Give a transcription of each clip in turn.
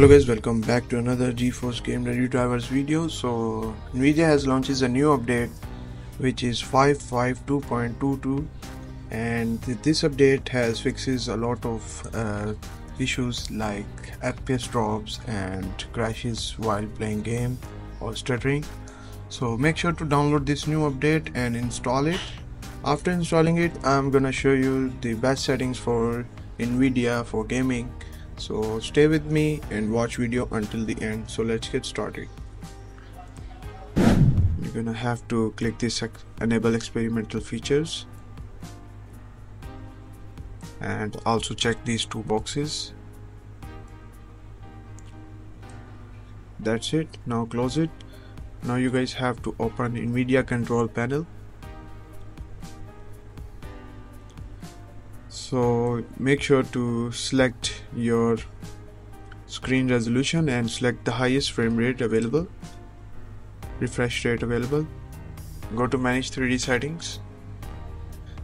hello guys welcome back to another geforce game ready drivers video. So nvidia has launches a new update which is 552.22 and this update has fixes a lot of uh, issues like fps drops and crashes while playing game or stuttering. So make sure to download this new update and install it. After installing it i'm gonna show you the best settings for nvidia for gaming so stay with me and watch video until the end. So let's get started. You're gonna have to click this enable experimental features. And also check these two boxes. That's it. Now close it. Now you guys have to open nvidia control panel so make sure to select your screen resolution and select the highest frame rate available refresh rate available. Go to manage 3d settings.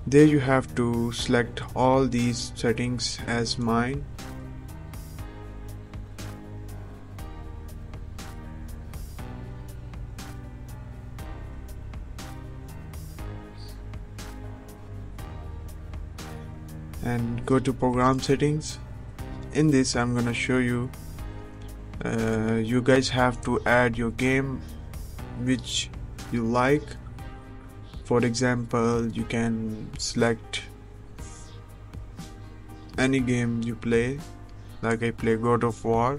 There you have to select all these settings as mine and go to program settings. In this I'm gonna show you uh, you guys have to add your game which you like. For example you can select any game you play. Like I play God of War.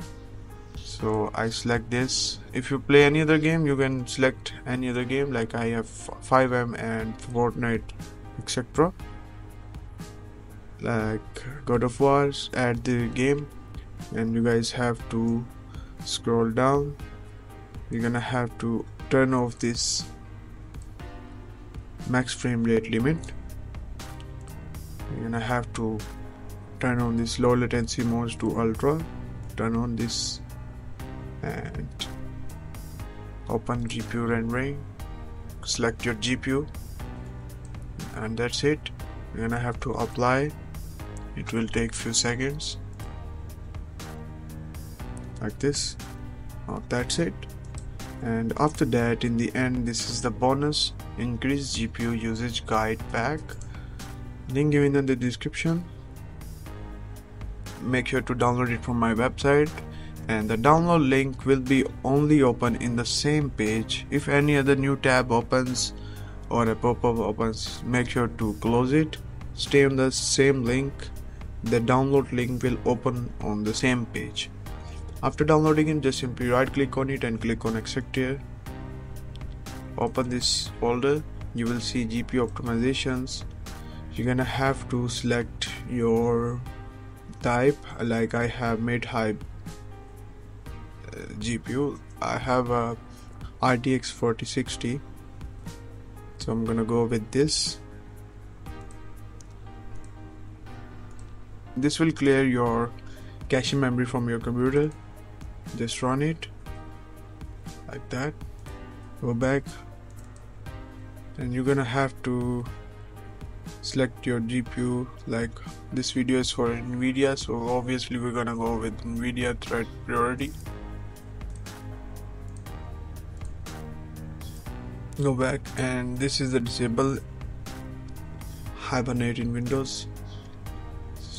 So I select this. If you play any other game you can select any other game like I have FiveM and Fortnite etc like God of Wars at the game. And you guys have to scroll down. You're gonna have to turn off this max frame rate limit. You're gonna have to turn on this low latency modes to ultra. Turn on this and open GPU rendering. Select your GPU and that's it. You're gonna have to apply it will take few seconds. Like this. Now that's it. And after that in the end this is the bonus increased GPU usage guide pack. Link given in the description. Make sure to download it from my website. And the download link will be only open in the same page. If any other new tab opens or a pop-up opens make sure to close it. Stay on the same link the download link will open on the same page. After downloading it just simply right click on it and click on extract here. Open this folder. You will see GPU optimizations. You're gonna have to select your type. Like I have made high uh, GPU I have a RTX 4060 so I'm gonna go with this this will clear your cache memory from your computer. Just run it like that. Go back. And you're gonna have to select your GPU like this video is for Nvidia so obviously we're gonna go with Nvidia thread priority. Go back and this is the disable hibernate in Windows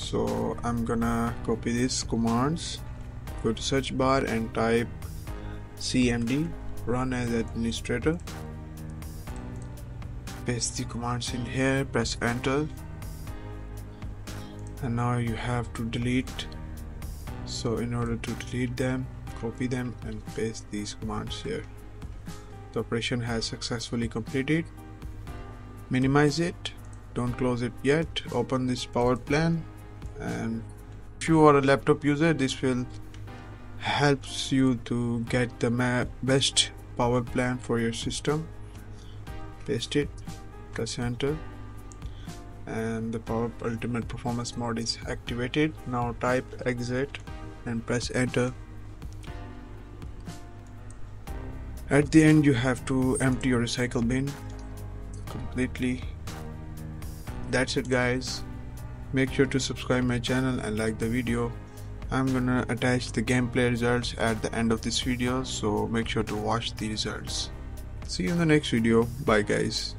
so I'm gonna copy these commands. Go to search bar and type cmd run as administrator. Paste the commands in here press enter. And now you have to delete. So in order to delete them copy them and paste these commands here. The operation has successfully completed. Minimize it. Don't close it yet. Open this power plan and if you are a laptop user this will helps you to get the best power plan for your system. Paste it press enter and the power ultimate performance mode is activated. Now type exit and press enter. At the end you have to empty your recycle bin completely. That's it guys Make sure to subscribe my channel and like the video. I'm gonna attach the gameplay results at the end of this video so make sure to watch the results. See you in the next video. Bye guys.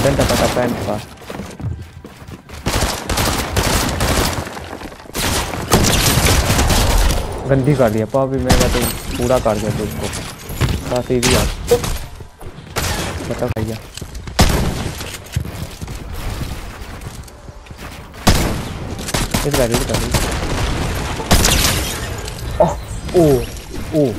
Golden टपा टपा and टपा गंदी कर दिया पा भी मैं तो पूरा कर दिया उसको बस इजी आ बता भैया इस गाड़ी की ओह ओ ओ